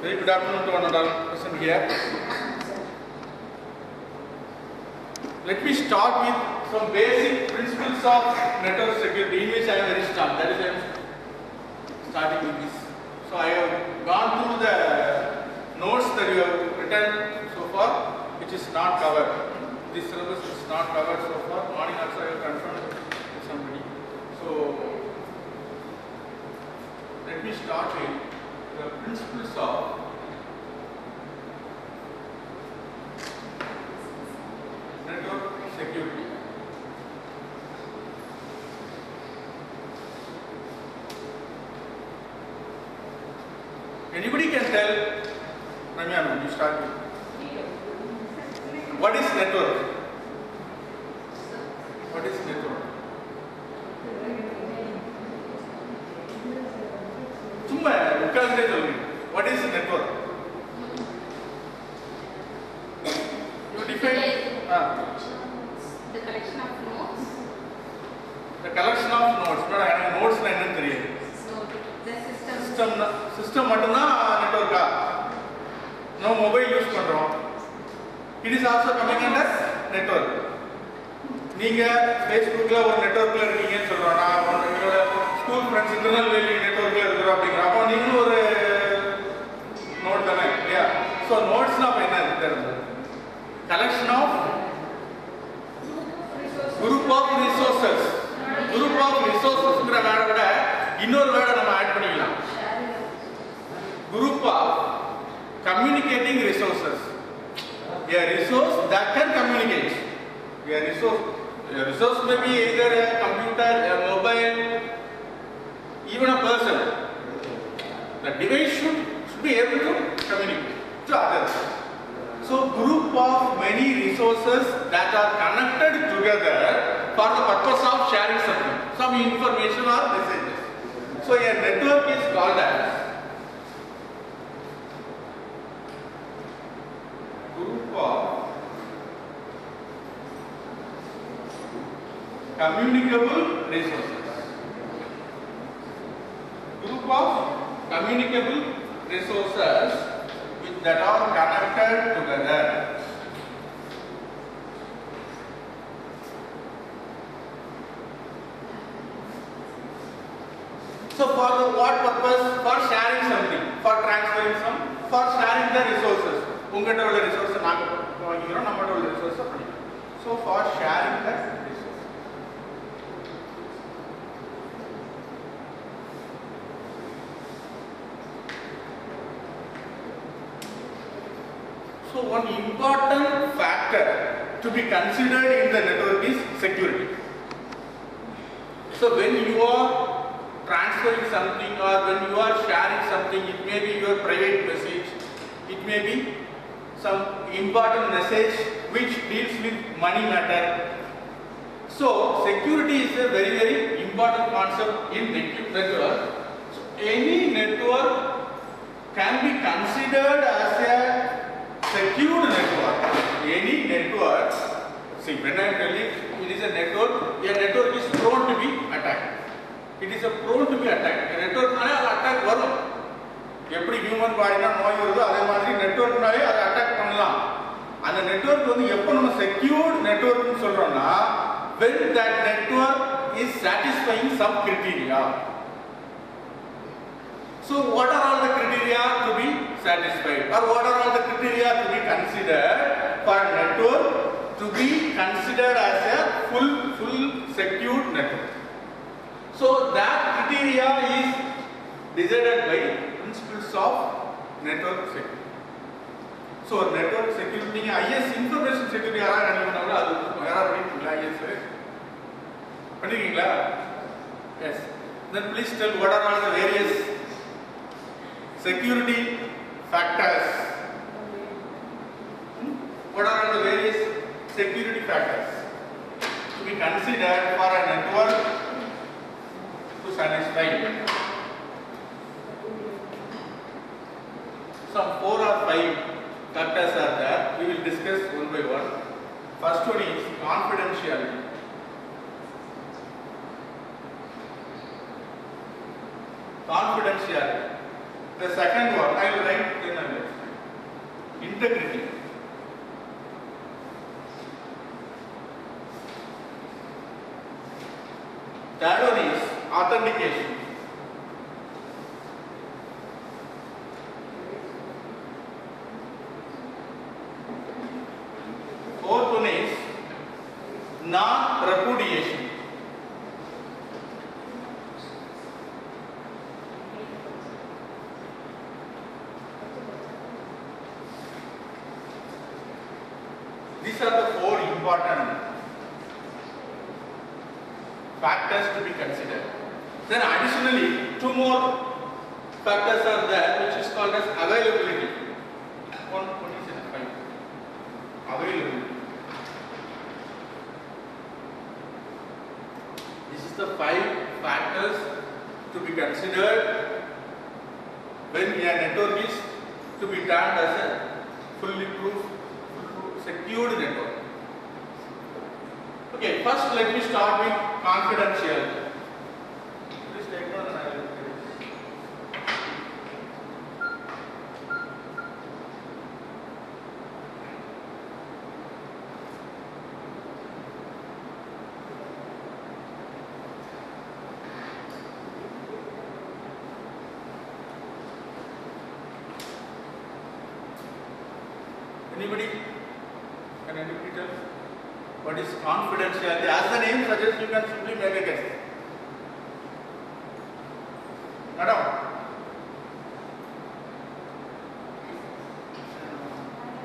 Very good afternoon to one all present here. Let me start with some basic principles of network security in which I am very strong. That is I am starting with this. So I have gone through the notes that you have written so far, which is not covered. This syllabus is not covered so far. Morning also I have confirmed with somebody. So let me start with the principles of network security. Anybody can tell, Ramya, you start with. What is network? Also coming also coming network நீங்க ஃபேஸ்புக்கில் ஒரு நெட்வொர்க்ல இருக்கீங்கன்னு சொல்றோம். நான் உங்க- school friends Tirunelveli நெட்வொர்க்ல இருக்கிறோம் அப்படிங்கிற அப்போ நீங்களும் ஒரு நோட் தானே? இல்லையா? ஸோ நோட்ஸ்னா அப்போ என்ன இருக்கு? Collection of group of resources group of ரிசோர்சஸ்ங்கிற வேர்டை விட இன்னொரு வேர்டை நம்ம ஆட் பண்ணிக்கலாம். குரூப்பா communicating resources resources. A resource that can communicate. A resource, a resource may be either a computer, a mobile, even a person. The device should, should be able to communicate to others. So group of many resources that are connected together for the purpose of sharing something, some information or messages. So a network is called as of communicable resources. Group of communicable resources which that are connected together. So for the what purpose? For sharing something, for transferring some, for sharing the resources. உங்ககிட்ட உள்ள resource நாங்க வாங்கிக்கிறோம் நம்மகிட்ட உள்ள resource பண்ணிக்கிறோம் so for sharing the resource So one important factor to be considered in the network is security. So when you are transferring something or when you are sharing something, it may be your private message, it may be some important message which deals with money matter. So security is a very very important concept in network. So any network can be considered as a secure network. Any network, see when I tell you it is a network, a network is prone to be attacked. It is a prone to be attacked. A network attack varum. எப்படி human பாடினா நோய் வருதோ அதே மாதிரி நெட்வொர்க்னாலே அதை attack பண்ணலாம் அந்த network வந்து எப்போ நம்ம செக்யூர்ட் நெட்வொர்க்னு சொல்றோம்னா when that network is satisfying some criteria so what are all the criteria to be satisfied or what are all the criteria to be considered for a network to be considered as a full full secured network so that criteria is decided by principles of network security so ஒரு network security நீங்கள் IS information security யாராவது ready பண்ணாங்களோ அது யாராவது பண்ணிருக்கீங்களா IS பண்ணிருக்கீங்களா yes then please tell what are all the various security factors what are all the various security factors to be considered for a network to satisfy some four or five factors are there. We will discuss one by one. First one is confidentiality. confidentiality. The second one, I will write, in then integrity. Third one is authentication. Fourth one is non-repudiation. These are the four important factors to be considered. Then additionally, two more factors are there which is called as availability. One, one is in five. Availability. This is the five factors to be considered when a network is to be termed as a fully proof, secured network. Okay, first let me start with confidentiality. Please take down and I will finish. Anybody? Can anybody tell? What is confidentiality? As the name suggests, you can simply make a guess. Madam?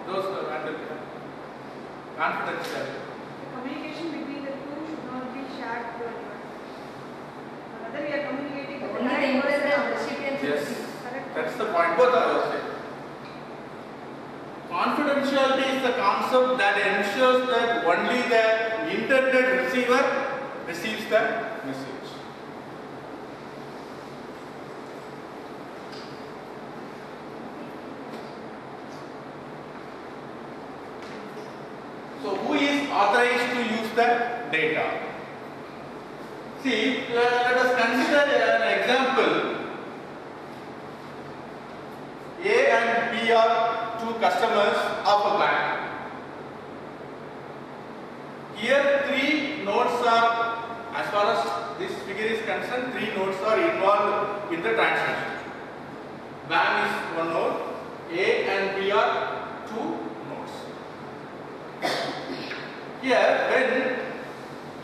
Those who are under confidentiality. Communication between the two should not be shared to anyone. Whether we are communicating with the Only the right person intended or- recipient should Yes. see. Correct. That's the point. Both are also. Confidentiality is the concept that ensures that only the intended receiver receives the message. So who is authorized to use the data? See, uh, let us consider an example. A and B are two customers of a bank. Here three nodes are, as far as this figure is concerned, three nodes are involved in the transaction. Bank is one node, A and B are two nodes. Here when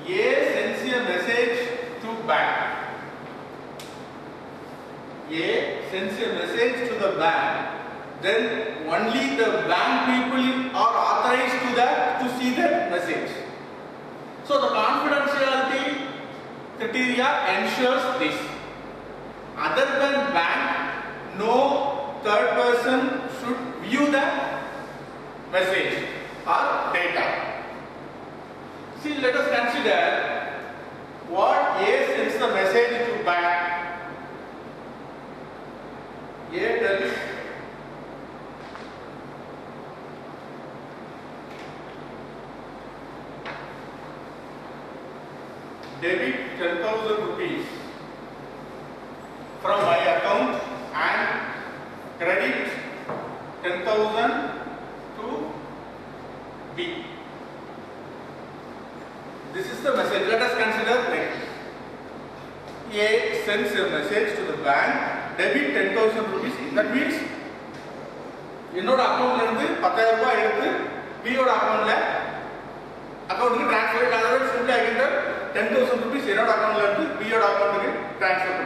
A sends a message to bank, a sends a message to the bank, then only the bank people are authorized to that to see that message. So the confidentiality criteria ensures this. Other than bank, no third person should view the message or data. See, let us consider what A sends the message to bank a tells debit 10,000 rupees from my account and credit 10,000 to B. This is the message. Let us consider like A sends a message to the bank, debit 10,000 rupees. That means என்னோட அக்கௌண்ட்ல இருந்து பத்தாயிரம் ரூபாய் எடுத்து பியோட அக்கௌண்ட்ல அக்கௌண்ட்டுக்கு transfer அதாவது சிம்பிள் ஆகிட்ட டென் தௌசண்ட் ருபீஸ் என்னோட அக்கௌண்ட்ல இருந்து பியோட அக்கௌண்ட்டுக்கு transfer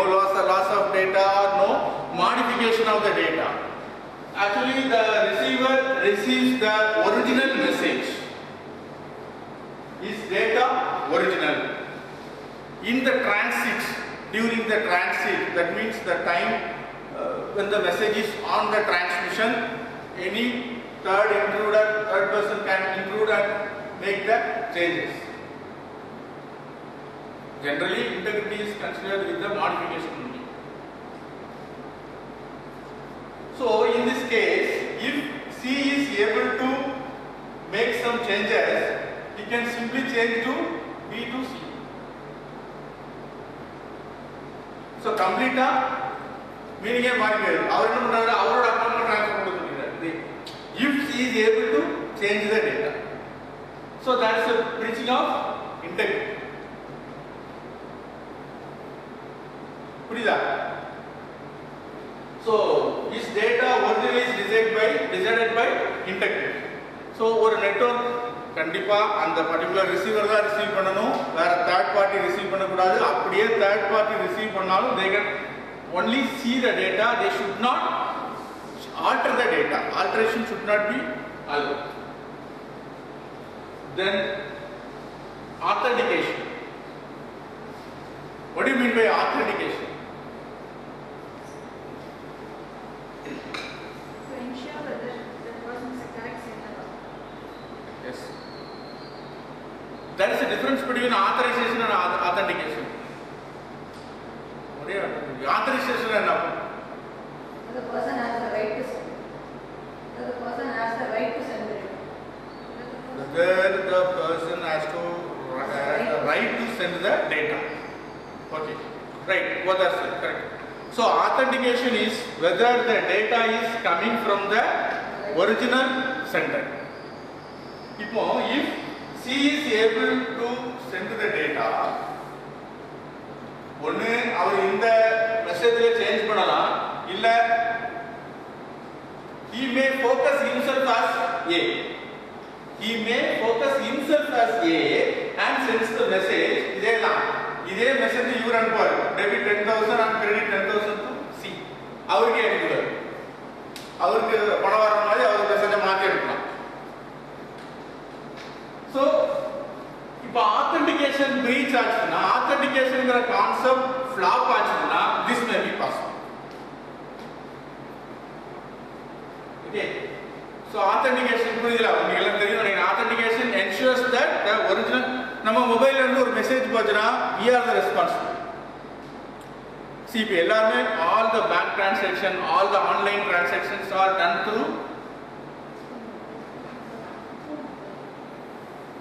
no loss loss of data no modification of the data. Actually the receiver receives the original message. Is data original? In the transit during the transit that means the time uh, when the message is on the transmission any third intruder third person can intrude and make the changes Generally, integrity is considered with the modification only. So, in this case, if C is able to make some changes, he can simply change to B to C. So, complete meaning a modifier. Our transfer If C is able to change the data. So, that's the preaching of integrity. புரியுதா so is data original is decide by decided by integrity so ஒரு network கண்டிப்பாக அந்த particular receiver தான் receive பண்ணணும் வேற third party receive பண்ணக்கூடாது அப்படியே third party receive பண்ணாலும் they can only see the data they should not alter the data Alteration should not be allowed. Then authentication. What do you mean? to ensure that the, the person is correct sender. Yes. There is a difference between authorization and authentication. What is do Authorization and authentication. The person has the right to send. The person has the right to send it. Whether the person has to the right to send the data. Okay. Right. What that's it. Correct. So authentication is whether the data is coming from the original sender. இப்போ if C is able to send the data ஒண்ணு அவர் இந்த மெசேஜ்ல change பண்ணலாம் இல்ல he may focus himself as A he may focus himself as A and sends the message இதே இதே message இவர் அனுப்புவார் debit ten thousand and credit ten thousand to C அவருக்கே அனுப்புவார் அவருக்கு பணம் வர மாதிரி அவர் மெசேஜை மாற்றி எடுக்கலாம் ஸோ இப்போ ஆத்தென்டிகேஷன் பிரீச் ஆச்சுன்னா ஆத்தென்டிகேஷன்ங்கிற கான்செப்ட் ஃப்ளாப் ஆச்சுன்னா this may be possible okay so authentication புரியுதுல உங்களுக்கு எல்லாம் தெரியும் நீங்கள் நம்ம மொபைல்ல இருந்து ஒரு மெசேஜ் போச்சுன்னா we are the responsible see இப்போ எல்லாருமே all the bank transaction all the online transactions are done through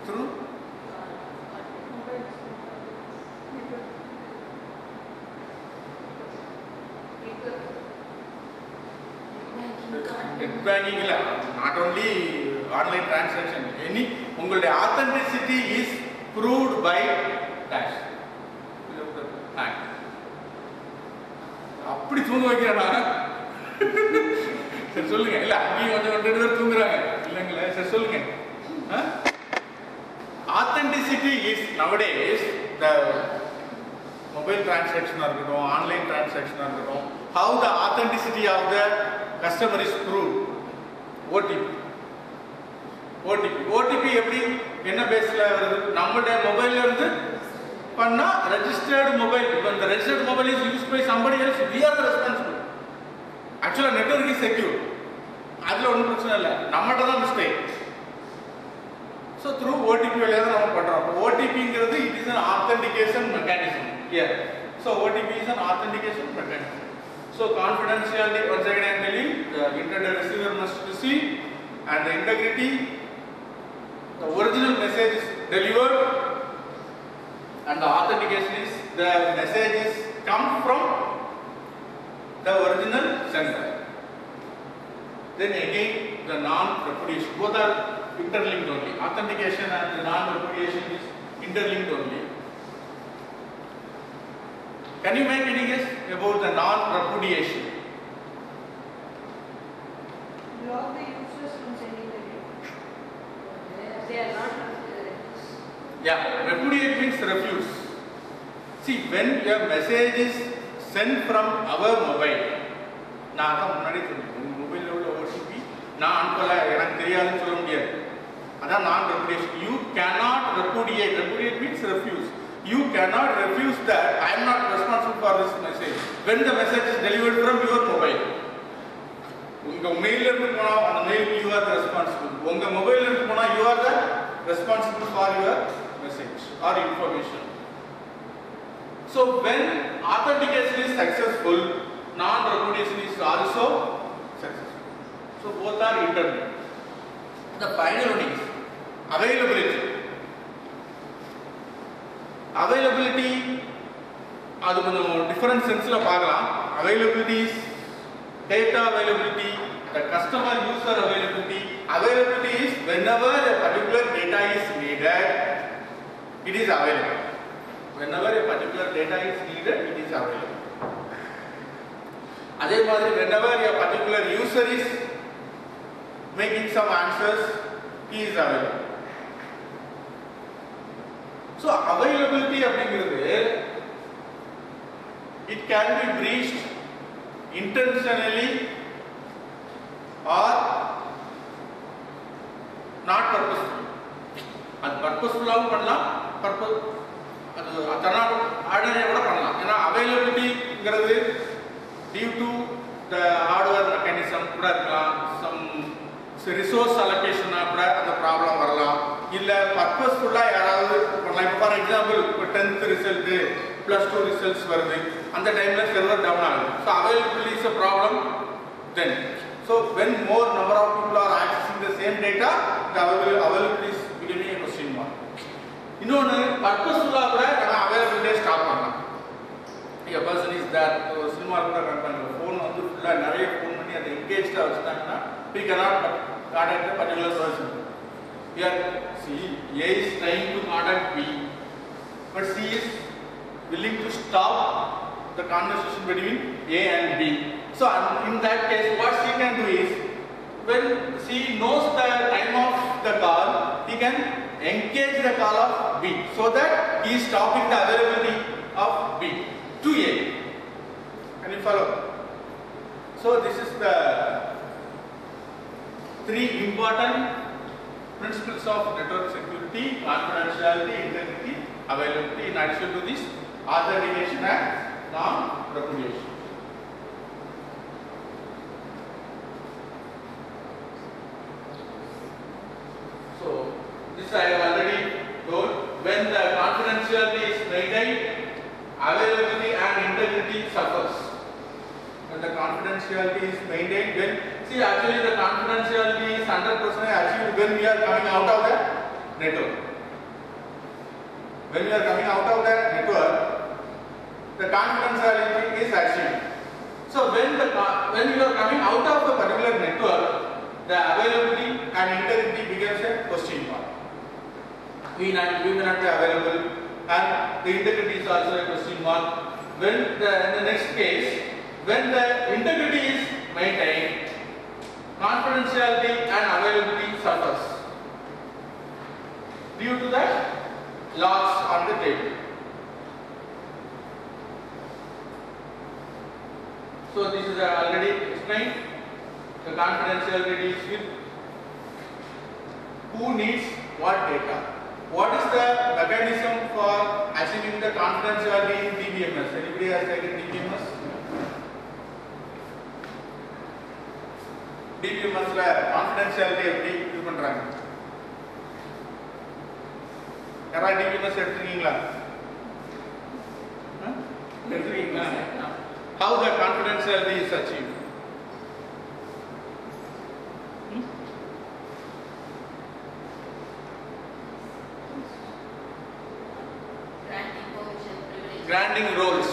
through Mobile network. Net banking இல்ல not only online transaction any உங்களுடைய authenticity is proved by dash அப்படி தூங்க வைக்கிறானா? சரி சொல்லுங்க. இல்ல அங்கேயும் கொஞ்சம் ரெண்டு பேர் தூங்குறாங்க. இல்லைங்களே சரி சொல்லுங்க. Authenticity is nowadays the mobile டிரான்சாக்ஷனாக இருக்கட்டும் ஆன்லைன் டிரான்சாக்ஷனாக இருக்கட்டும் how the authenticity of the customer is prove OTP OTP OTP எப்படி? என்ன பேஸில் வருது? நம்மளுடைய மொபைல்லேருந்து பண்ணால் ரெஜிஸ்டர்டு மொபைல் இப்போ இந்த registered mobile is use by somebody else we are responsible ஆக்சுவலாக நெட்ஒர்க் இஸ் செக்யூர் அதில் ஒன்றும் பிரச்சனை இல்லை. நம்மகிட்ட தான் மிஸ்டேக் ஸோ த்ரூ ஓடிபி வழியாக தான் நம்ம பண்ணுறோம் ஓடிபிங்கிறது it is an authentication mechanism here so OTP is an authentication mechanism so confidentiality once again I telling internet receiver must receive and integrity the original message is delivered and the authentication is the messages come from the original sender. Then again the non-repudiation both are interlinked only. Authentication and the non-repudiation is interlinked only. Can you make any guess about the non-repudiation? The They are not repudiated. Yeah, repudiate means refuse. See, when your message is sent from our mobile, நான் அதான் முன்னாடி சொல்லுவேன் உங்கள் மொபைலில் உள்ள OTP நான் அனுப்பலை எனக்கு தெரியாதுன்னு சொல்ல முடியாது. அதான் நான் reputation you cannot repudiate repudiate means refuse you cannot refuse the I am not responsible for this message when the message is delivered from your mobile உங்க மெயில இருந்து போனா அந்த மெயில் யூ ஆர் ரெஸ்பான்சிபிள் உங்க மொபைல்ல இருந்து போனா you are the responsible for your message or information so when authentication is successful நான் ரெப்புடியேஷன் is also successful so both are internal the final one is availability availability அது கொஞ்சம் different சென்ஸில் பார்க்கலாம் availability is data availability, the customer user availability. Availability is whenever a particular data is needed, it is available. Whenever a particular data is needed, it is available. அதே மாதிரி whenever a particular user is making some answers, he is available. So availability அப்படிங்கிறது it can be breached intentionally or not purposefully அது பர்பஸ்ஃபுல்லாகவும் பண்ணலாம். Purpose அது அதனால் ordinary கூட பண்ணலாம். ஏன்னா அவைலபிலிட்டிங்கிறது due to the hardware mechanism கூட இருக்கலாம். சம் ரிசோர்ஸ் அலோகேஷனாக கூட அந்த ப்ராப்ளம் வரலாம். இல்லை பர்பஸ்ஃபுல்லாக யாராவது பண்ணலாம் இப்போ ஃபார் எக்ஸாம்பிள் இப்போ tenth result plus two results வருது. அந்த டைமில் சர்வர் டவுன் ஆகுது so availability is a problem then so when more number of people are accessing the same data the availability is becoming a question mark இன்னொன்று பர்பஸ்ஃபுல்லாக கூட நம்ம அவைலபிலிட்டியை stop பண்ணலாம் a person is there ஒரு cinema கூட run பண்ணுற phone வந்து ஃபுல்லாக நிறைய ஃபோன் பண்ணி அதை என்கேஜ்டாக வச்சுட்டாங்கன்னா we cannot contact a particular person here see A is trying to contact B but C is willing to stop the conversation between A and B so in that case what she can do is when she knows the time of the call he can engage the call of B so that he is stopping the availability of B to A. Can you follow? So this is the three important principles of network security, confidentiality, integrity, availability in addition to this authentication and So this I have already told. When the confidentiality is maintained, availability and integrity suffers. When the confidentiality is maintained, when see actually the confidentiality is 100% achieved when we are coming out of the network. When we are coming out of the network, the confidentiality is achieved. So when the when you are coming out of a particular network, the availability and integrity becomes a question mark. We not we may not be available, and the integrity is also a question mark. When the in the next case, when the integrity is maintained, confidentiality and availability suffers due to the logs on the table. So this is uh, already explained. The confidentiality deals with who needs what data. What is the mechanism for achieving the confidentiality in DBMS? Anybody has taken DBMS? DBMSல confidentiality எப்படி இது பண்றாங்க யாரா DBMS எடுத்துருக்கீங்களா ah? how the confidentiality is achieved. granting roles.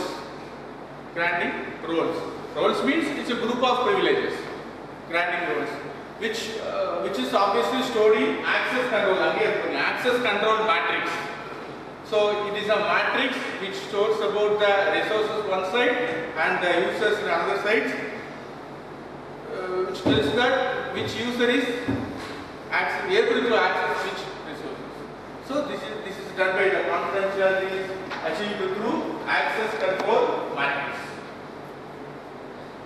Granting roles. Roles means it's a group of privileges. Granting roles. Which, uh, which is obviously story access control. Access control matrix. So it is a matrix which stores about the resources one side and the users in another side. Uh, which tells that which user is able to access which resources. So this is this is done by the confidentiality is achieved through access control matrix.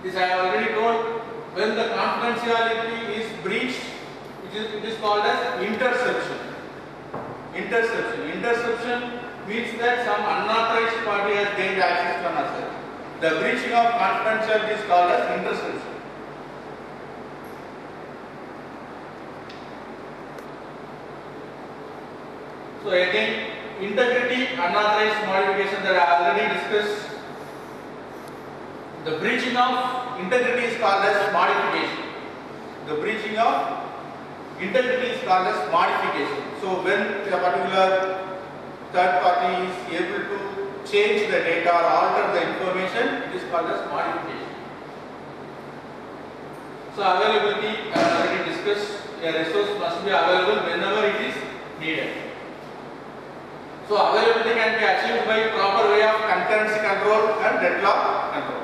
This I have already told. When the confidentiality is breached, it is, it is called as interception. Interception. Interception means that some unauthorized party has gained access to an asset. The breaching of confidentiality is called as interception. So again, integrity, unauthorized modification that I already discussed. The breaching of integrity is called as modification. The breaching of integrity is called as modification. So when a particular third party is able to change the data or alter the information, it is called as modification. So availability, I already discussed, a resource must be available whenever it is needed. So availability can be achieved by proper way of concurrency control and deadlock control.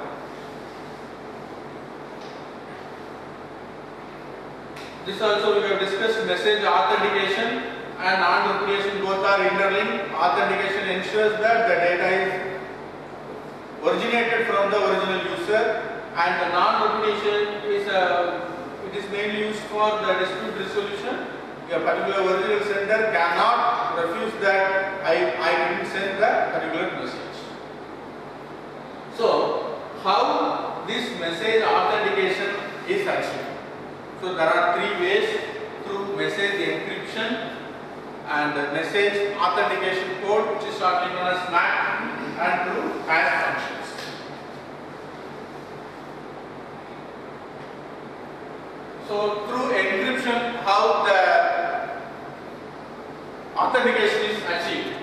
This also we have discussed message authentication and non-repudiation both are interlinked. Authentication ensures that the data is originated from the original user and the non-repudiation is a, it is mainly used for the dispute resolution. A particular original sender cannot refuse that I, I didn't send the particular message. So, how this message authentication is achieved? So, there are three ways through message encryption and message authentication code which is shortly known as MAC and through hash functions. So, through encryption, how the authentication is achieved.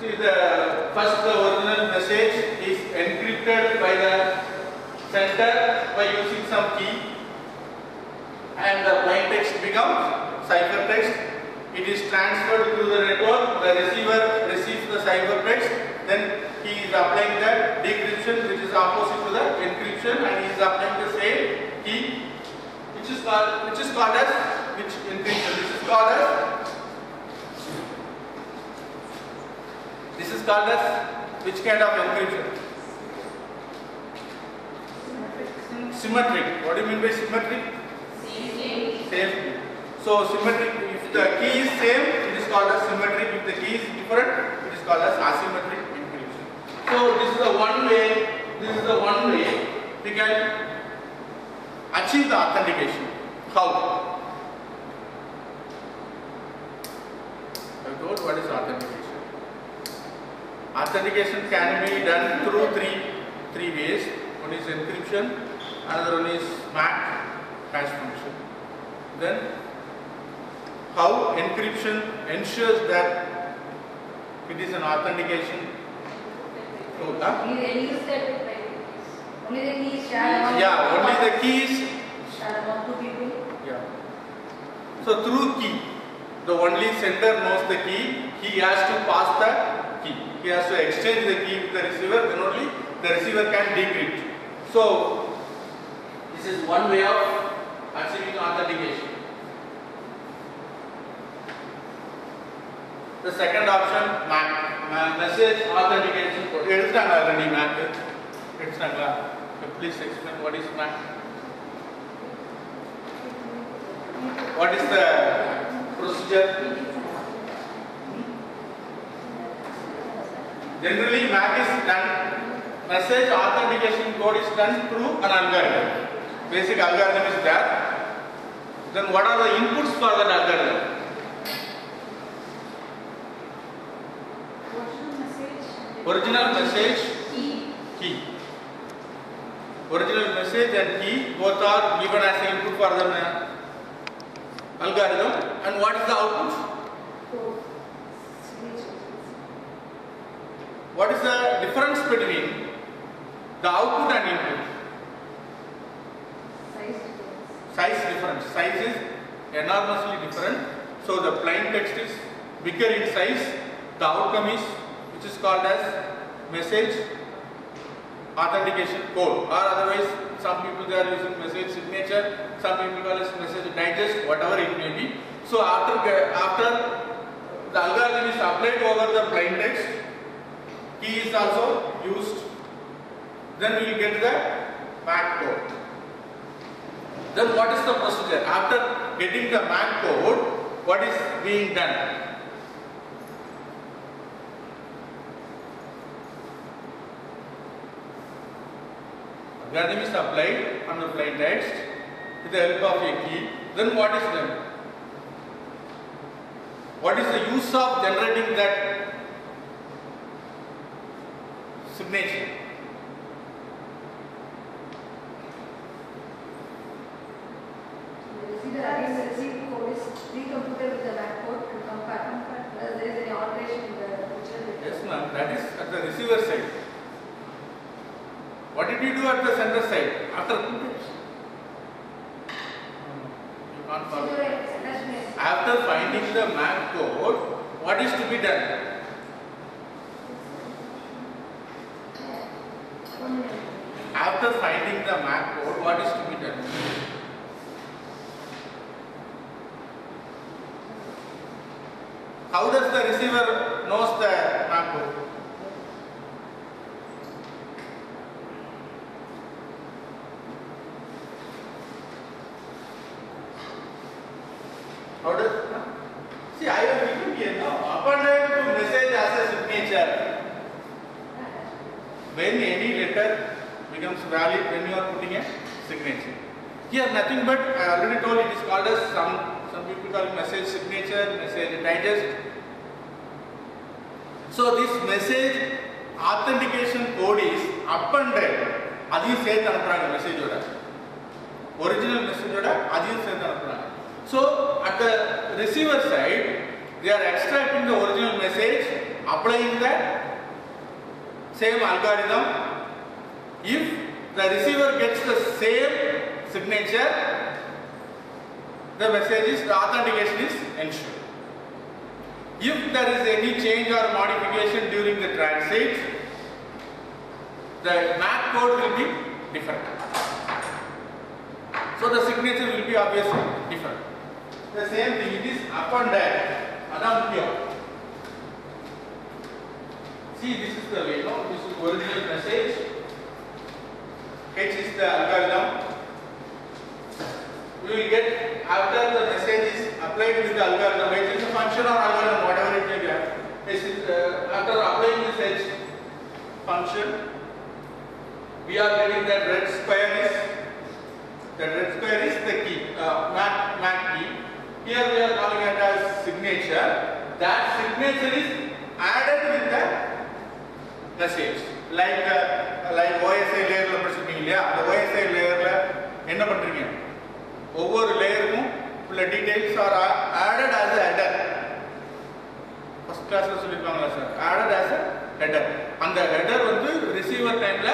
See, the first the original message is encrypted by the sender by using some key and the plain text becomes ciphertext. It is transferred through the network. The receiver receives the ciphertext. Then he is applying the decryption, which is opposite to the encryption, and he is applying the same key, which is called which is called as which encryption. This is called as this is called as which kind of encryption? Symmetric. What do you mean by symmetric? Same. So symmetric, if the key is same, it is called as symmetric. If the key is different, it is called as asymmetric encryption. So this is the one way, this is the one way we can achieve the authentication. How? I told what is authentication. Authentication can be done through three three ways. One is encryption, another one is MAC hash function. Then how encryption ensures that it is an authentication tool. Huh? Only the keys that only the keys Yeah, only the keys. shared among two people. Yeah. So through key, the only sender knows the key. He has to pass the key. He has to exchange the key with the receiver. Then only the receiver can decrypt. So this is one way of achieving authentication. The second option, MAC, Ma- message authentication code. எடுத்துட்டாங்க already MAC. எடுத்துட்டாங்களா? Please explain what is MAC. What is the procedure? Generally, MAC is done, message authentication code is done through an algorithm. Basic algorithm is there. Then what are the inputs for that algorithm? Original message Key. Original message and key both are given as input for the uh, algorithm. And what is the output? What is the difference between the output and input? Size difference. Size difference. Size is enormously different. So the plain text is bigger in size. The outcome is which is called as message authentication code or otherwise some people they are using message signature, some people call it message digest, whatever it may be. So after after the algorithm is applied over the plain text, key is also used. Then we will get the MAC code. Then what is the procedure? After getting the MAC code, what is being done? Algorithm is applied on the plain text with the help of a key. Then what is done? What is the use of generating that signature? The the received code is recomputed with the MAC code to compare. Uh, there is any alteration in the. Yes, ma'am. That is at the receiver side. What did you do at the sender side? After you can't follow. After finding the MAC code, what is to be done? After finding the MAC code, what is to be done? How does the receiver knows the MAC code? How does? huh? See, I have given here now. Appended to message as a signature When any letter becomes valid when you are putting a signature. Here nothing but I already told it is called as some some people call it message signature, message digest. So this message authentication code is appended. அதையும் சேர்த்து அனுப்புறாங்க மெசேஜோட original மெசேஜோட அதையும் சேர்த்து அனுப்புறாங்க so at the receiver side they are extracting the original message அப்ளைங் the same algorithm. If the receiver gets the same signature, the message is, the authentication is ensured. If there is any change or modification during the transit, the MAC code will be different. So the signature will be obviously different. The same thing, it is up and down. அதான் முக்கியம் See, this is the way, no? This is original message. H is the algorithm. We will get after the message is applied with the algorithm. H is a function or algorithm, whatever it may be. This is uh, after applying this H function, we are getting that red square is the red square is the key, uh, MAC, MAC key. Here we are calling it as signature. That signature is added with the message like like OSI லேயரில் படிச்சிருக்கீங்க இல்லையா? அந்த OSI லேயரில் என்ன பண்ணுறீங்க ஒவ்வொரு லேயருக்கும் உள்ள details are added as a header first கிளாஸ்ல சொல்லிருப்பாங்களா sir added as a header. அந்த ஹெடர் வந்து ரிசீவர் டைமில்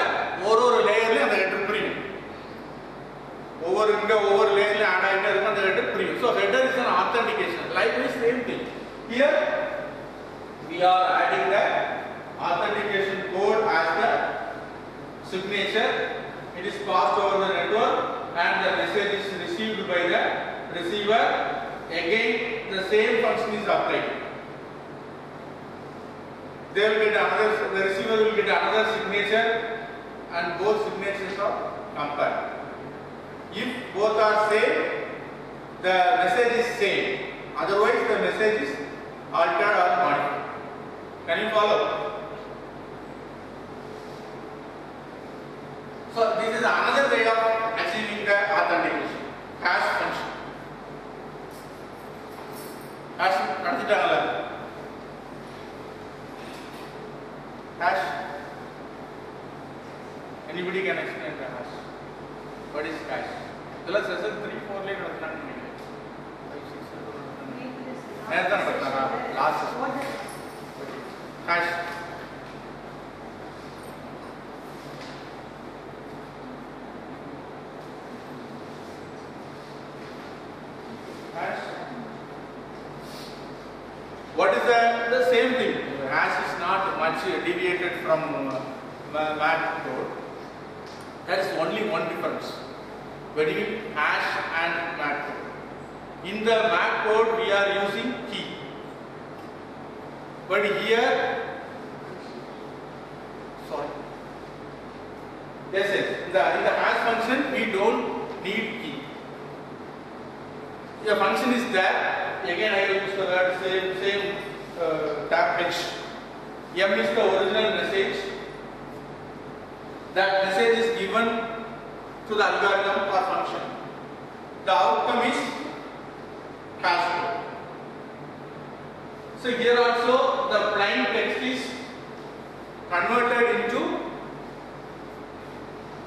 ஒரு ஒரு லேயர்லையும் அந்த ஹெடர் புரியும். ஒவ்வொரு இங்கே ஒவ்வொரு லேயர்லையும் ஆட் ஆகிட்டே இருக்கும் அந்த ஹெடர் புரியும். So header is an authentication. Likewise same thing. Here we are adding the authentication code as the signature. It is passed over the network and the message is received by the receiver. Again the same function is applied. They will get another the receiver will get another signature and both signatures are compared if both are same the message is same. Otherwise the message is altered or modified. Can you follow So this is another way of achieving the authentication. Hash function. Hash நடத்திட்டாங்களா hash anybody can explain the hash what is hash இதெல்லாம் session three ஃபோர்லேயே நடத்தினான்னு நினைக்கிறேன் Five, six, seven, நடத்தினாங்க. நேரத்தை நடத்தினாரா? Last session. Hash is not much deviated from uh, ma- code there is only one difference between hash and code in the MAC code we are using key. But here sorry. Yes yes. In the in the hash function we don't need key. A function is there again i will use the word same same uh, tab m is the original message that message is given to the algorithm or function the outcome is hash code so here also the plain text is converted into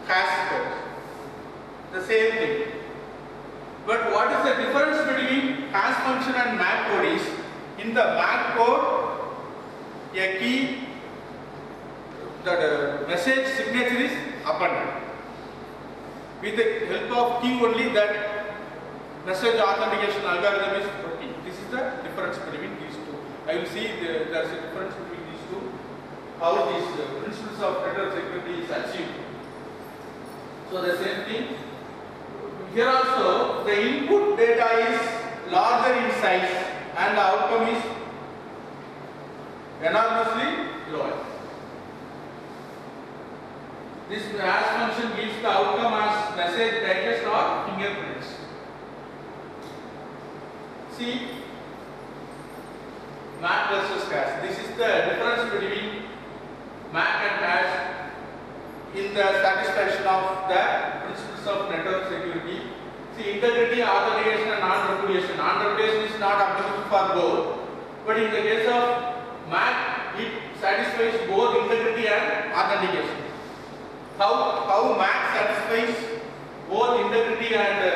hash code. The same thing. But what is the difference between hash function and MAC code is in the MAC code a key the message signature is appended. With the help of key only that message authentication algorithm is working. This is the difference between these two. I will see the, there is a difference between these two. How these uh, principles of data security is achieved. So the same thing. Here also the input data is larger in size and the outcome is enormously lower. This hash function gives the outcome as message digest or fingerprints. See, MAC versus hash. This is the difference between MAC and hash in the satisfaction of the principles of network security. See, integrity, authentication and non-repudiation. Non-repudiation is not applicable for both. But in the case of MAC, it satisfies both integrity and authentication. How, how MAC satisfies both integrity and uh,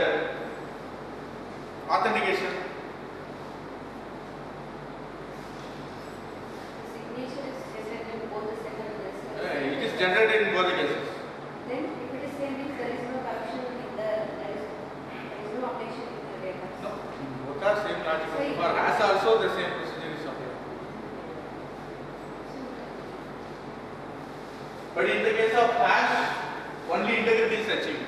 authentication? Signature is generated in both the second and the Uh, it is generated in both the cases. Then if it is same means there is no corruption in the, there is, there is no updation in the data. No, both are same logic. Same. For hash also the same procedure is applied. But in the case of hash, only integrity is achieved.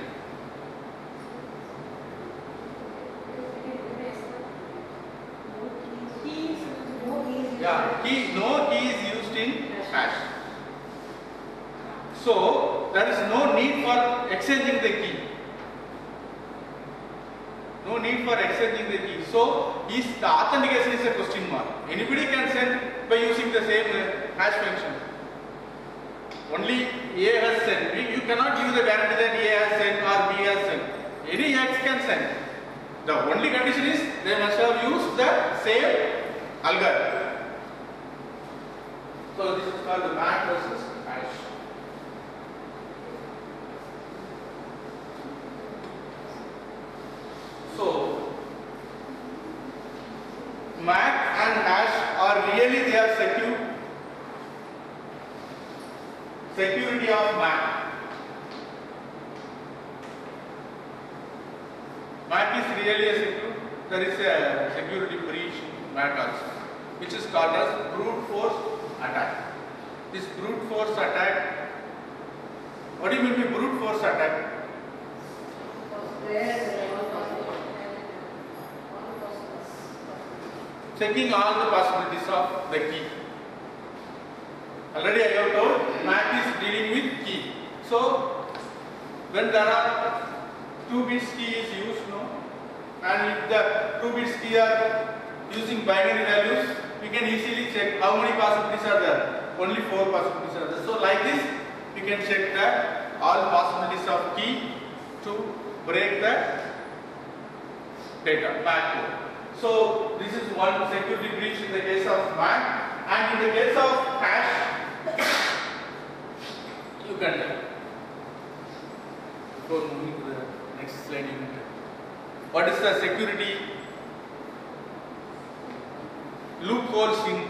Yeah, key, no key is used in hash. So there is no need for exchanging the key. No need for exchanging the key. So is the authentication is a question mark. Anybody can send by using the same uh, hash function. Only A has sent. You cannot give the guarantee that A has sent or B has sent. Any X can send. The only condition is they must have used the same algorithm. So this is called the MAC versus hash. So MAC and hash are really they are secure. Security of MAC. MAC is really a secure. There is a security breach in which is called as brute force attack. This brute force attack. What do you mean by brute force attack? Checking all the possibilities of the key. Already I have told MAC is dealing with key. So when there are two bits key is used, no, and if the two bits key are using binary values, we can easily check how many possibilities are there. Only four possibilities are there. So like this, we can check that all possibilities of key to break the data backward. So this is one security breach in the case of MAC and in the case of hash you can go moving to the next slide. What is the security loopholes in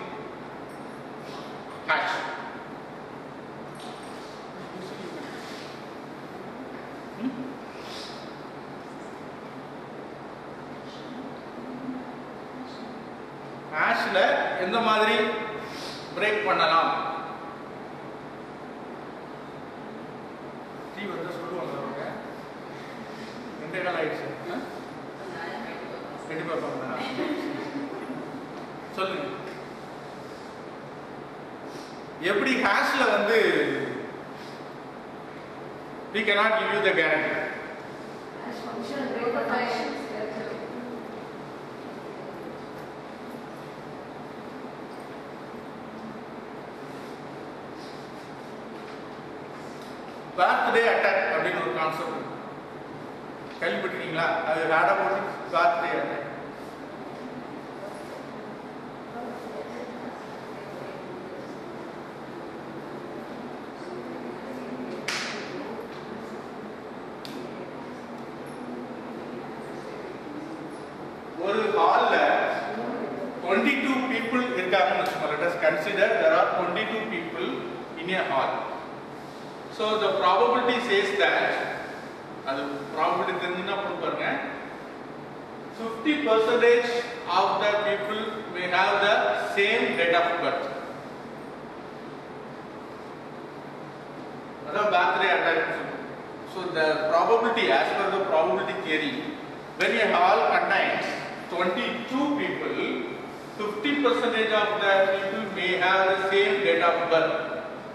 of birth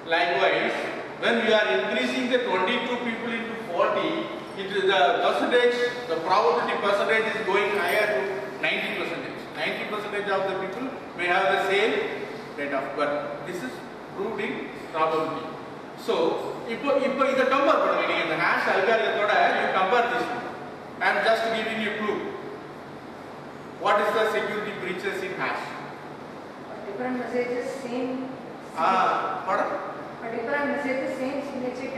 likewise when we are increasing the 22 people into 40 it is the percentage the probability percentage is going higher to 90 percentage 90 percentage of the people may have the same date of birth this is proved in probability so இப்போ இப்போ இதை compare பண்ணுங்க நீங்க இந்த hash அல்காரிதத்தோட you compare this I am just giving you clue what is the security preaches in hash Different messages, same. madam But if I message the same signature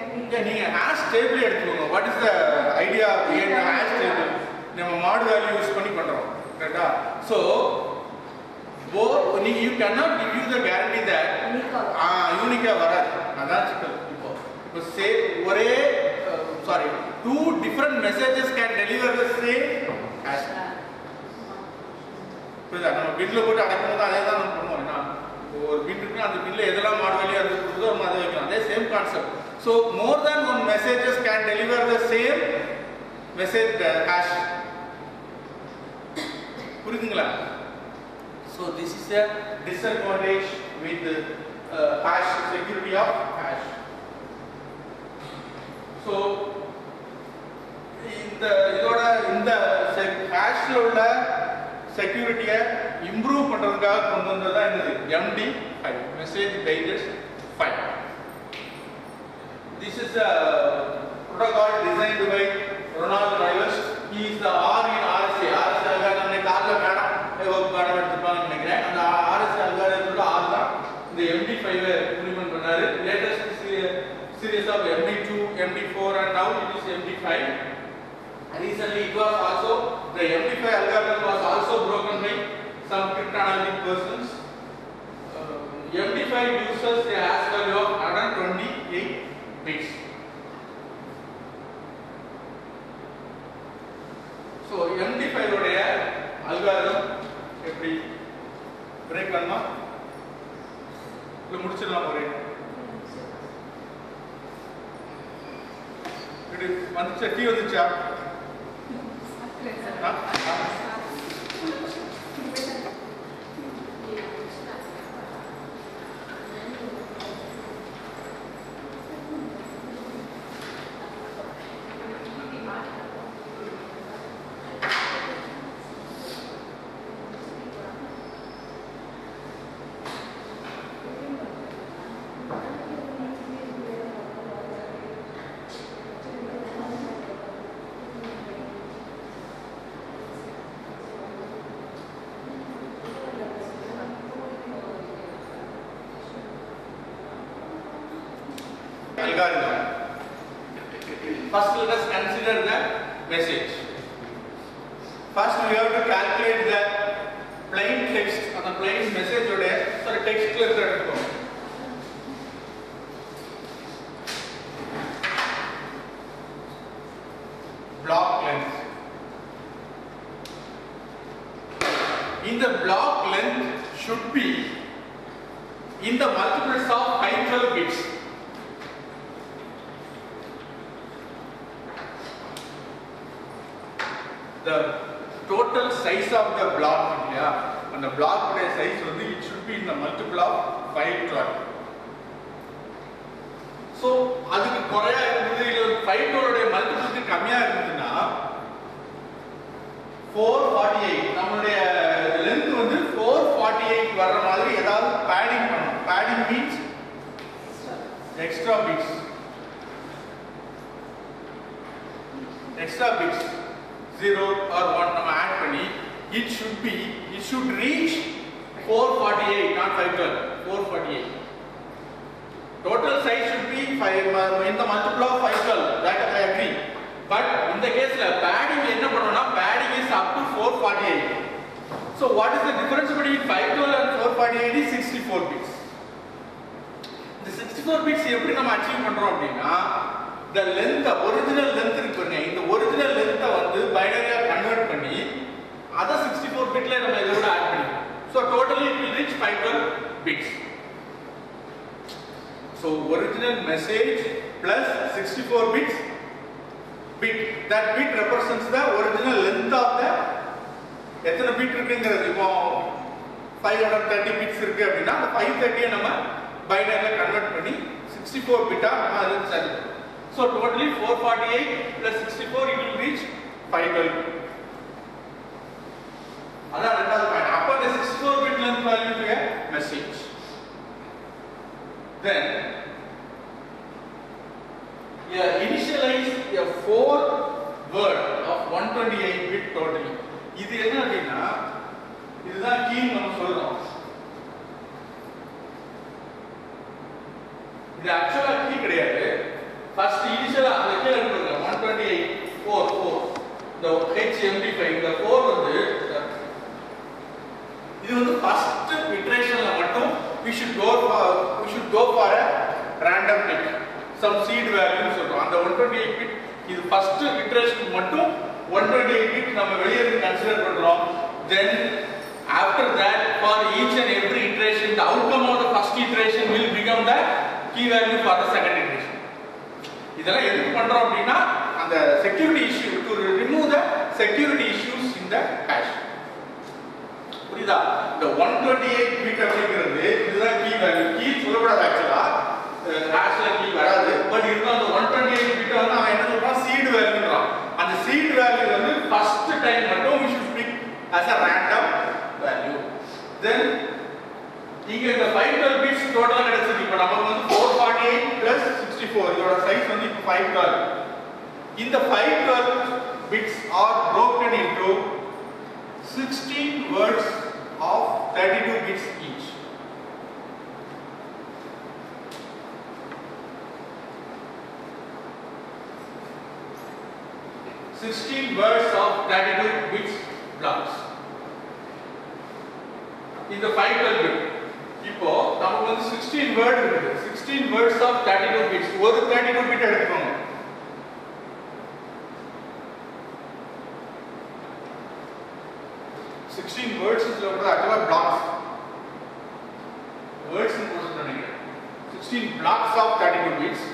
எடுத்துக்கோங்க. What is the idea behind the hash நம்ம mod value use பண்ணி பண்றோம். கரெக்ட்டா so both நீங்க you cannot give you the guarantee that uh யூனிக்கா வராது. அதான் சிக்கல். இப்போ இப்போ ஒரே sorry two different messages can deliver the hash புரியுதா? நம்ம வீட்டில் போட்டு அடக்கணும் தான் அதே தான் நம்ம பண்ணுவோம். என்ன? ஒரு பின் இருக்கு அந்த பின்ல எதெல்லாம் மாடு இருந்து கொடுத்தோ நம்ம அதை வைக்கலாம். அதே same concept so more than one messages can deliver the same message hash புரியுதுங்களா so this is a disadvantage with hash security of hash so இந்த இதோட இந்த ஹேஷில் உள்ள செக்யூரிட்டியை இம்ப்ரூவ் பண்ணுறதுக்காக கொண்டு வந்தது தான் என்னது? MD five message guided five this is a protocol designed by Ronald Rivers. He is the R in RSA. RSA algorithm கார்ல மேடம் ஒர்க் மேடம் எடுத்துப்பாங்கன்னு நினைக்கிறேன். அந்த ஆர்எஸ்ஏ அல்காரிதத்தோட ஆர் தான். இந்த எம்டி ஃபைவ் இம்ப்ளிமெண்ட் பண்ணாரு. Latest series of MD two MD four and now it is MD five recently it was also the MD5 algorithm was also broken by some cryptanalytic persons. Uh, MD5 uses a hash value of 128 bits. So MD5 உடைய algorithm எப்படி break பண்ணா இல்ல முடிச்சிடலாம் ஒரே இது வந்துச்சா tea வந்துச்சா כמה? Five 512. So அதுக்கு குறையா இருந்தது இல்லை ஃபைவ் டோலுடைய மல்டிபிளுக்கு கம்மியாக இருந்ததுன்னா ஃபோர் ஃபார்ட்டி எயிட் நம்மளுடைய லென்த் வந்து ஃபோர் ஃபார்ட்டி எயிட் வர்ற மாதிரி ஏதாவது பேடிங் பண்ணணும். Padding means extra bits extra bits zero or one நம்ம ஆட் பண்ணி it should be it should reach four forty eight not five twelve four forty eight Total size should be 5 in the multiple of 512. That I agree. But in the case la padding என்ன பண்ணோம்னா padding is up to 448. So what is the difference between 512 and 448 is 64 bits. இந்த 64 bits எப்படி நம்ம achieve பண்றோம் அப்படின்னா the length original length இருக்கு பாருங்க இந்த original length வந்து பைனரியா கன்வெர்ட் பண்ணி அத 64 பிட்ல நம்ம இதோட ஆட் பண்ணிக்கிறோம் so totally it will reach 512 bits So original message plus 64 bits bit. That bit represents the original length of the எத்தனை பிட் இருக்குங்கிறது இப்போ ஃபைவ் ஹண்ட்ரட் தேர்ட்டி பிட்ஸ் இருக்கு அப்படின்னா அந்த ஃபைவ் தேர்ட்டியை நம்ம பைனரியில் கன்வெர்ட் பண்ணி சிக்ஸ்டி ஃபோர் பிட்டாக நம்ம அதில் சரி so totally four forty eight plus sixty four it will reach five twelve அதான் ரெண்டாவது பாயிண்ட் அப்போ அந்த sixty four bit length value message then yeah, initialize a four word of 128 bit totally இது என்ன அப்படின்னா இதுதான் கீ நம்ம சொல்றோம் இது ஆக்சுவலா கீ கிடையாது ஃபர்ஸ்ட் இனிஷியலா அந்த கீழ இருக்குங்க 128 4 4 இந்த HMD5 இந்த 4 வந்து இது வந்து ஃபர்ஸ்ட் இட்ரேஷன்ல மட்டும் we should go for we should go for a random pick some seed value சொல்றோம் அந்த 128 பிட் இது ஃபர்ஸ்ட் இட்ரேஷன் மட்டும் 128 பிட் நம்ம வெளிய இருந்து கன்சிடர் பண்றோம் then after that for each and every iteration the outcome of the first iteration will become the key value for the second iteration இதெல்லாம் எதுக்கு பண்றோம் அப்படின்னா அந்த security issue to remove the security issues in the hash புரியுதா? இந்த one twenty eight beat அப்படிங்கிறது இதுதான் key value key சொல்லக்கூடாது ஆக்சுவலா ஆக்சுவலா கீ வராது. பட் இருந்தால் அந்த ஒன் டுவெண்ட்டி எயிட் பீட்டை வந்து அவன் என்ன சொல்றான்? சீடு வேல்யூன்றான் அந்த சீடு வேல்யூ வந்து ஃபர்ஸ்ட் டைம் மட்டும் we should pick as a random value then இங்க இந்த ஃபைவ் டுவெல் பீட்ஸ் டோட்டலாக கிடைச்சிருக்கு இப்போ நமக்கு வந்து four forty eight plus sixty four இதோட சைஸ் வந்து இப்போ ஃபைவ் டுவெல் இந்த five twelve bits are broken into 16 words of 32 bits each. Sixteen words of 32 bits blocks. இந்த 512 bit. இப்போ நமக்கு வந்து 16 word இருக்குது 16 words of 32 bits ஒரு 32 bit எடுத்துக்கோங்க சிக்ஸ்டீன் வேர்ட்ஸ் சொல்றது ஆக்சுவலாக பிளாக்ஸ் வேர்ட்ஸ் போட்டு நினைக்கிறேன் sixteen blocks of thirty two bits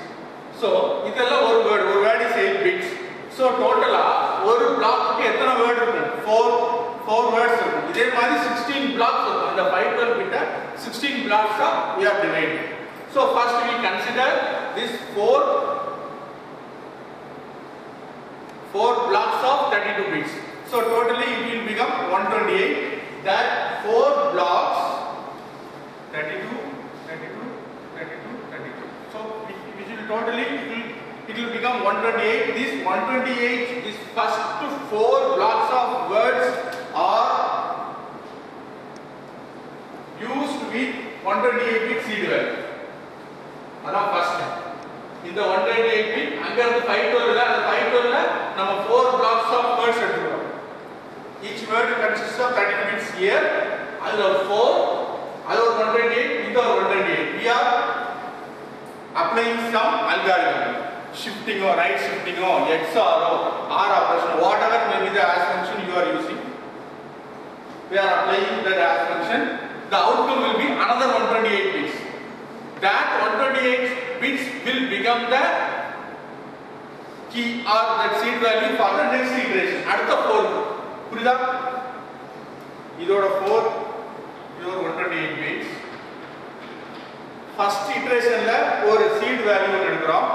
so இதெல்லாம் ஒரு வேர்டு ஒரு word is eight bits so டோட்டலாக ஒரு பிளாக்கு எத்தனை வேர்டு இருக்கும் ஃபோர் ஃபோர் வேர்ட்ஸ் இருக்கும் இதே மாதிரி சிக்ஸ்டீன் பிளாக்ஸ் இருக்கும் அந்த ஃபைவ் டுவெல் கிட்ட sixteen பிளாக்ஸாக we are divide so first we consider this four four blocks of 32 bits. So totally it will become 128. That four blocks 32, 32, 32, 32. So it, it will totally it will, it will become 128. This 128, this first four blocks of words are used with 128 bit seed value. அதான் first. இந்த 128 bit அங்க இருந்து 512 அந்த 512 நம்ம 4 blocks of words எடுத்துக்கிறோம் Each word consists of 30 minutes here, another 4, another 128, another 128. We are applying some algorithm. Shifting or right shifting or X or R operation, whatever may be the hash function you are using. We are applying that hash function. The outcome will be another 128 bits. That 128 bits will become the key or that seed value for the next iteration at the 4th. புரியுதா? இதோட four இதோட one twenty eight means first இட்ரேஷன்ல ஒரு seed value ஒன்று எடுக்கிறோம்.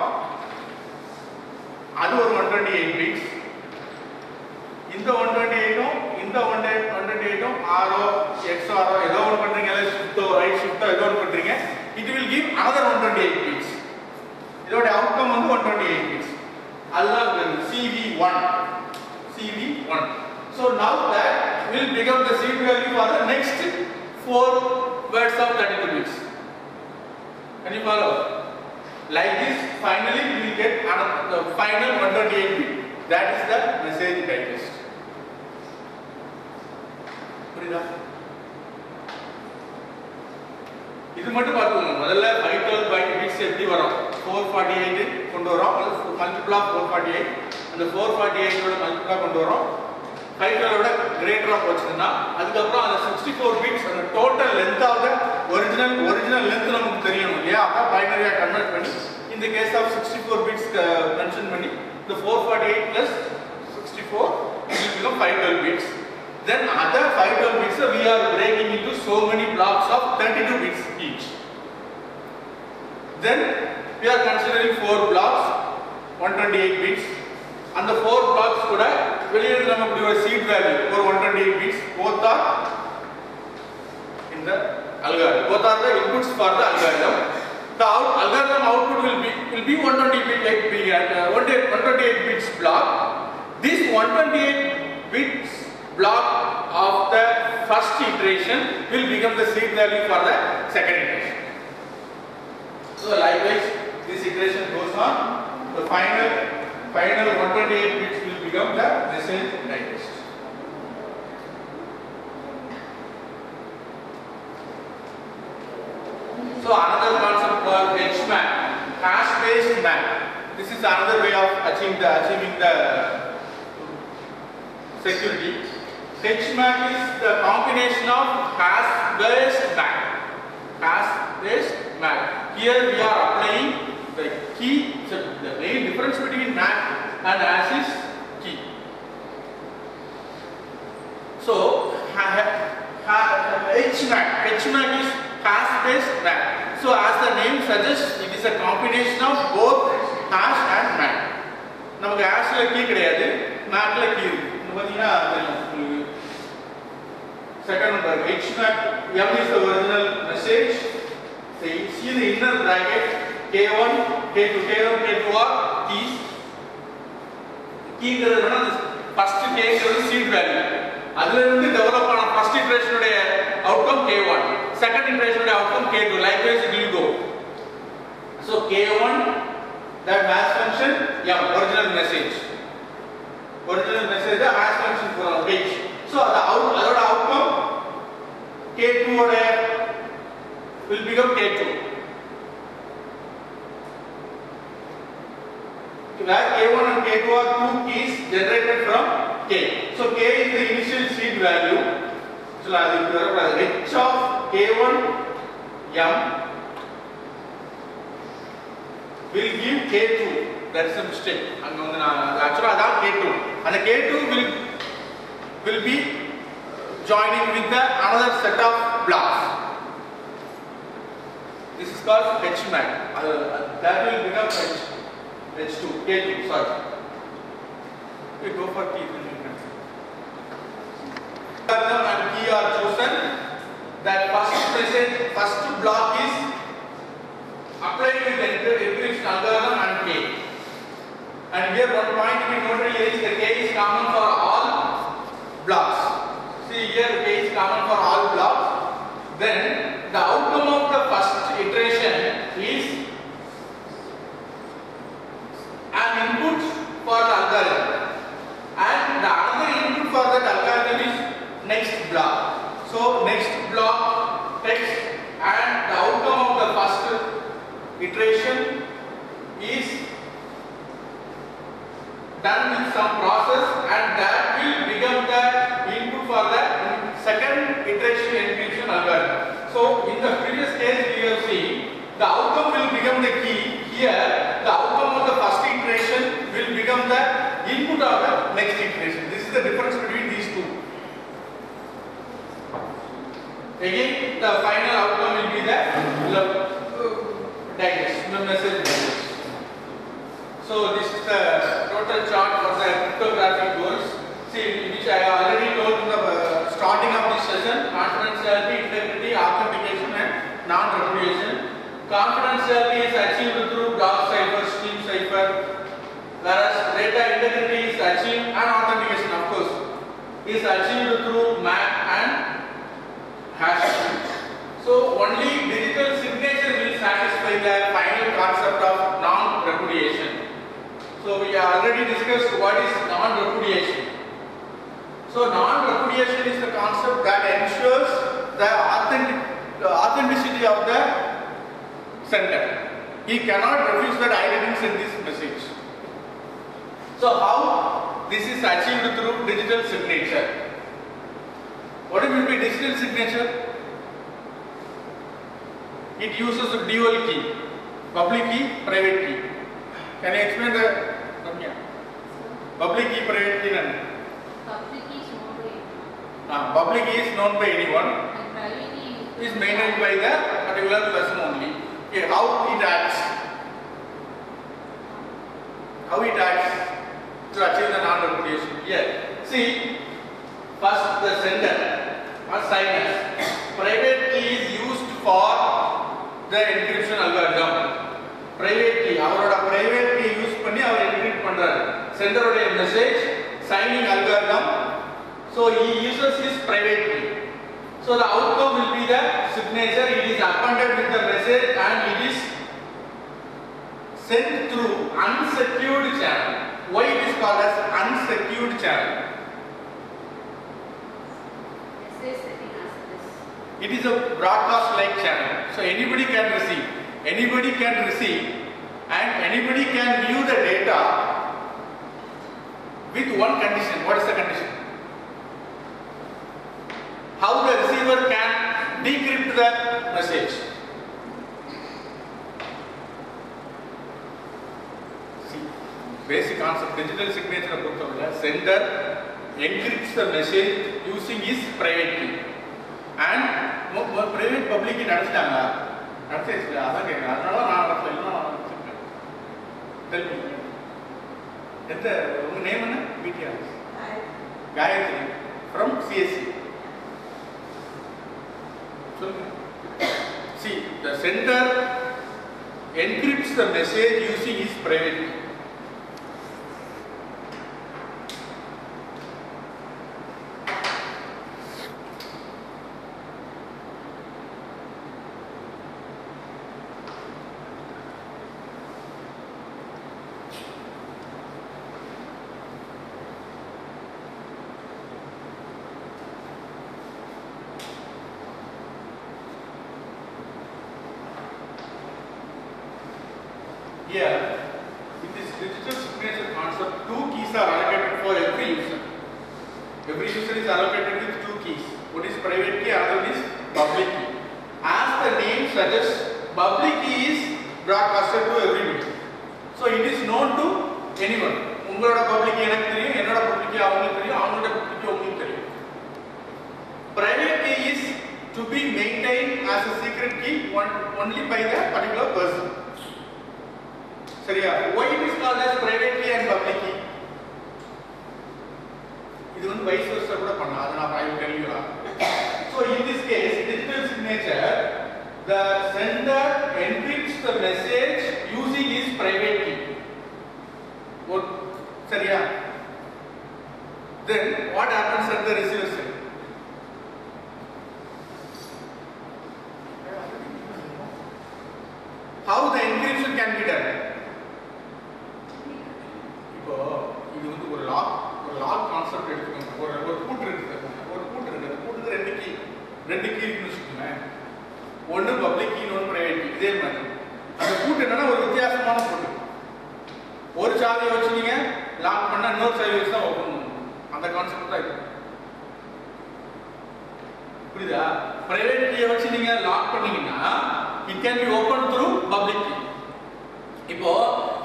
அது ஒரு one twenty eight means இந்த one twenty எயிட்டும் இந்த ஒன் ஒன் டுவெண்ட்டி எயிட்டும் ஆரோ எக்ஸ் ஆரோ ஏதோ ஒன்று பண்றீங்க ஷிஃப்டோ ரைட் ஷிஃப்டோ ஏதோ ஒன்று பண்றீங்க. It will give another one twenty eight means இதோட அவுட்கம் வந்து ஒன் டுவெண்ட்டி எயிட் மீன்ஸ் அதுதான் CV one CV one so now that will become the seed value for the next four words of 32 bits Can you follow? Like this, finally we will get another, the final 128 bit. That is the message digest. புரியுதா இது மட்டும் பார்த்துக்கோங்க முதல்ல five twelve by fix எப்படி வரும் four forty eight கொண்டு வரோம் மல்டிபிளா ஃபோர் ஃபார்ட்டி எயிட் அந்த ஃபோர் ஃபார்ட்டி எயிட்டோட மல்டிபிளா கொண்டு வரோம் ஃபைவ் கிரேட்டரா போச்சுன்னா அதுக்கப்புறம் அந்த சிக்ஸ்டி ஃபோர் பீட்ஸ் அந்த total length of the original original length நமக்கு தெரியணும் இல்லையா? அதான் பைனரியா கன்வெர்ட் பண்ணி இந்த case of sixty four bits mention பண்ணி இந்த four forty eight plus sixty four become five twelve bits then other five twelve bits we are breaking into so many blocks of thirty two bits each then we are considering four blocks one twenty eight bits அந்த four blocks கூட வெளியே நமக்கு ஒரு seed value ஒரு 128 bits both are in the algorithm both are the inputs for the algorithm the out, algorithm output will be will be 128 bit uh, 128 bits block this 128 bits block of the first iteration will become the seed value for the second iteration So likewise, this iteration goes on. The final, final 128 bits will become the message digest. So another concept called HMAC, hash-based MAC. This is another way of achieving the achieving the security. HMAC is the combination of hash-based MAC. Hash-based MAC. Here we are applying the key, so the main difference between map and hash is key. So, ha- ha- ha- HMAC, HMAC is hash-based map. So, as the name suggests, it is a combination of both hash and map. நமக்கு ஹேஷ்ல key கிடையாது மேப்ல key இருக்கு இங்க பாத்தீங்கன்னா தெரியும் உங்களுக்கு second number H map M is the original message So you see the inner bracket K1, K2, K1, K2 are keys. கீங்கிறது என்னன்னா first கேங்கிறது seat value அதுல இருந்து டெவலப் ஆன ஃபர்ஸ்ட் இட்டரேஷன் உடைய அவுட்கம் K1 செகண்ட் இட்டரேஷன் உடைய outcome K2 likewise it will go so K1 that has function M original message original message has function for H so அது out அதோட outcome K2 உடைய will become K2. where K1 and K2 are two keys generated from K. So K is the initial seed value. So as you remember, h of K1 M will give K2. That's the mistake. Uh, actually, that's K2. And the K2 will will be joining with the another set of blocks. This is called H uh, max. Uh, that will become H. H2, K2, sorry. We go for T. then you can see. Algorithm and key are chosen. That first message, first block is applied with the encryption algorithm and K. And here one point to be noted is the K is common for all blocks. See here the K is common for all blocks. Then the outcome of the first iteration is next block. So next block text and the outcome of the first iteration is done with some process and that will become the input for the second iteration encryption algorithm. So in the previous case we have seen the outcome will become the key. Here the outcome of the first iteration will become the input of the next iteration. This is the difference between these two. Again the final outcome will be the digest, the message. So this is the total chart for the cryptographic goals. See, which I already told in the uh, starting of this session, confidentiality, integrity, authentication and non-repudiation. Confidentiality is achieved through block cipher, stream cipher, whereas data integrity is achieved and authentication of course is achieved through MAC and hash. So only digital signature will satisfy the final concept of non-repudiation. So we have already discussed what is non-repudiation. So non-repudiation is the concept that ensures the authentic, the authenticity of the sender. He cannot refuse that I didn't send this message. So how this is achieved through digital signature? What will be digital signature? It uses a dual key, public key, private key. Can I explain the Ramya? Public key, private key, none. Public is known by everyone. Ah, public key is known by anyone. and private key Is maintained by the particular person only. Okay, how it acts? How it acts to achieve the non-repudiation? Here, see, first the sender or signer. Private key is used for the encryption algorithm. private key அவரோட private key use பண்ணி அவர் encrypt பண்றாரு சென்டருடைய message signing algorithm so he uses his private key so the outcome will be the signature it is appended with the message and it is sent through unsecured channel why it is called as unsecured channel Message setting as this. It is a broadcast like channel. So anybody can receive. Anybody can receive and anybody can view the data with one condition. What is the condition? How the receiver can decrypt the message. basic concept, digital signature of sender encrypts the message using his private key. And private public நடத்திட்டாங்க நடத்திச்சு அதான் கேட்குறேன் அதனால நான் நடத்தல இல்லைன்னா நான் நடத்திருக்கேன் தெரிஞ்சு எந்த உங்க name என்ன பிடிஆர் காயத்ரி ஃப்ரம் சிஎஸ்சி சொல்லுங்க see the centre encrypts the message using his private digital signature concept, two keys are allocated for every user. Every user is allocated with two keys. One is private key, other one is public key. As the name suggests, public key is broadcasted to everybody. So it is known to anyone. உங்களோட public எனக்கு தெரியும் என்னோட public அவங்களுக்கு தெரியும் அவங்களோட public உங்களுக்கு தெரியும் private key is to be maintained as a secret key one, only by the particular person சரியா why it is called as private key and public key இது வந்து vice versa கூட பண்ணலாம் அதை நான் I will tell you now. so in this case digital signature the sender encrypts the message using his private key What? சரியா then what happens at the receiver side ஒன்று public key private key இதே மாதிரி. அந்த கூட்டு என்னன்னா ஒரு வித்தியாசமான கூட்டு. ஒரு சாவியை வச்சு நீங்க லாக் பண்ணா இன்னொரு சாவியை வச்சு தான் ஓப்பன் பண்ணணும். அந்த கான்செப்ட் தான் புரியுதா? பிரைவேட் கீயை வச்சு நீங்க லாக் பண்ணீங்கன்னா it can be open through public key இப்போ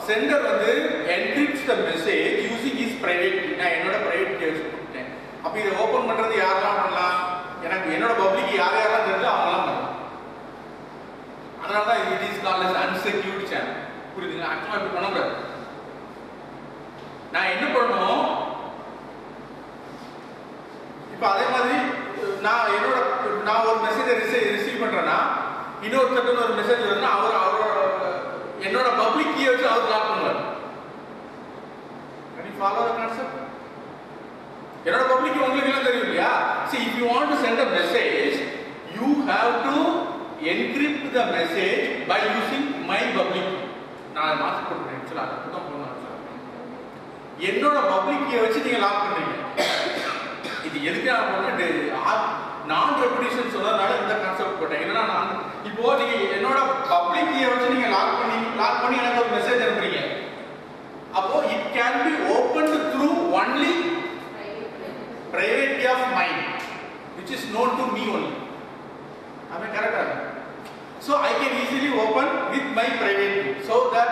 சென்டர் வந்து encrypts the message using is private key நான் என்னோட பிரைவேட் கீ வச்சு கொடுத்தேன் அப்போ இதை ஓப்பன் பண்றது யாரெல்லாம் பண்ணலாம்? எனக்கு என்னோட பப்ளிக் யார் யாரெல்லாம் தெரிஞ்சோ அவங்கலாம் பண்ணலாம் அதனால தான் it is called as unsecured channel புரியுதுங்களா ஆக்சுவலாக இப்படி பண்ணக்கூடாது நான் என்ன பண்ணணும் இப்போ அதே மாதிரி நான் என்னோட நான் ஒரு மெசேஜை ரிசீவ் ரிசீவ் பண்றேன்னா இன்னொருத்தருக்கு ஒரு மெசேஜ் வருதுன்னா அவர் அவரோட என்னோட பப்ளிக் கீயை வச்சு அவர் லாக் பண்ணுவார் Can you follow the concept? என்னோட பப்ளிக் உங்களுக்கு எல்லாம் தெரியும் இல்லையா see if you want to send a message you have to encrypt the message by using my public key. நான் அதை மாற்றி போட்டுறேன். ஆக்சுவலாக அதை தான் போகணும் என்னோட பப்ளிக் கீயை வச்சு நீங்க லாக் பண்றீங்க. இது எதுக்கு நான் போட்டேன் நான் ரெப்புடேஷன் சொன்னதுனால இந்த கான்செப்ட் போட்டேன். என்னன்னா நான் இப்போ நீங்க என்னோட பப்ளிக் கீயை வச்சு நீங்க லாக் பண்ணி லாக் பண்ணி எனக்கு ஒரு மெசேஜ் அனுப்புறீங்க. அப்போ it can be open through only private key of mine which is known to me only. Am I correct? So I can easily open with my private key. So that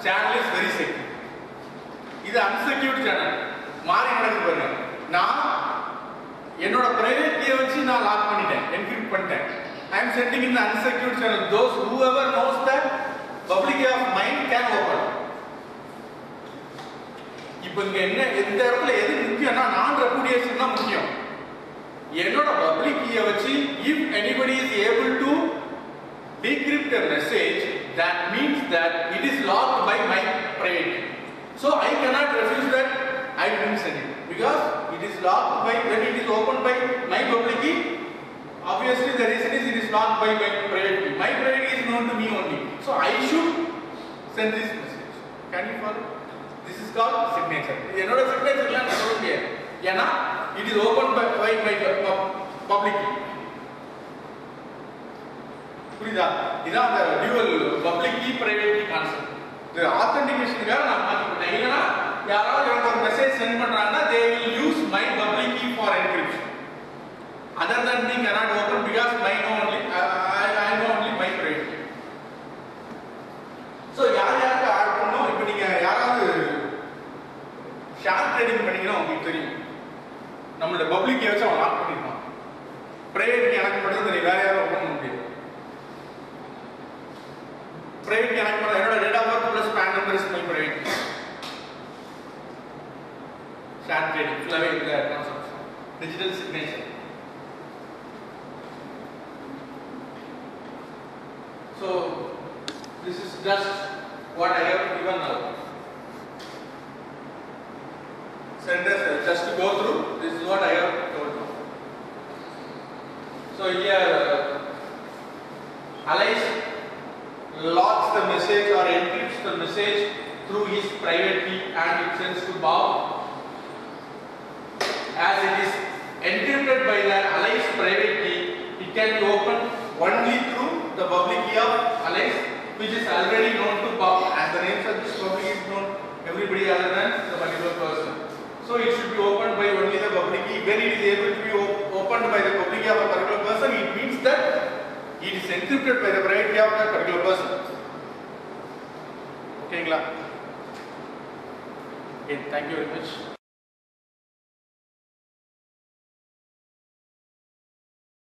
channel is very secure. இது unsecured channel மாறி நடக்கு பாருங்க நான் என்னோட private கீயை வச்சு நான் lock பண்ணிட்டேன் என்கிரிப்ட் பண்ணிட்டேன் I am setting in unsecured channel those who ever knows the public of mind can open இப்போ இங்க என்ன எந்த இடத்துல எது முக்கியம்னா நான் ரெப்புடேஷன் தான் முக்கியம் என்னோட பப்ளிக் கீயை வச்சு if anybody is able to decrypt a message that means that it is locked by my private key. So I cannot refuse that I didn't send it because it is locked by when it is opened by my public key. Obviously the reason is it is locked by my private key. My private key is known to me only. So I should send this message. Can you follow? This is called signature. இது என்னோட சிக்னேச்சர்லாம் நான் சொல்ல முடியாது ஏன்னா it is open by by my public. புரியுதா? இதான் அந்த dual public key private key concept இது ஆத்தென்டிகேஷனுக்காக நான் மாத்தி இல்லைன்னா யாராவது எனக்கு ஒரு மெசேஜ் சென்ட் பண்றாங்கன்னா they will use my public key for encryption other than me நம்மளோட பப்ளிக் கீ வச்சு அவன் லாக் பண்ணிருப்பான் பிரைவேட் கீ எனக்கு மட்டும் தெரியும் வேற யாரும் ஓப்பன் பண்ண முடியாது பிரைவேட் கனெக்ட் பண்ண என்னோட date of birth plus PAN number is my private share trading ஃபுல்லாவே இந்த concept digital signature so this is just what I have given now sentence just to go through this is what I have told now so here Alice locks the message or encrypts the message through his private key and it sends to Bob. As it is encrypted by the Alice private key, it can be opened only through the public key of Alice, which is already known to Bob. As the names of this public is known everybody other than the particular person. So it should be opened by only the public key. When it is able to be opened by the public key of a particular person, it means that it is encrypted by the private key of that particular person. Okay, Ingla. Okay, thank you very much.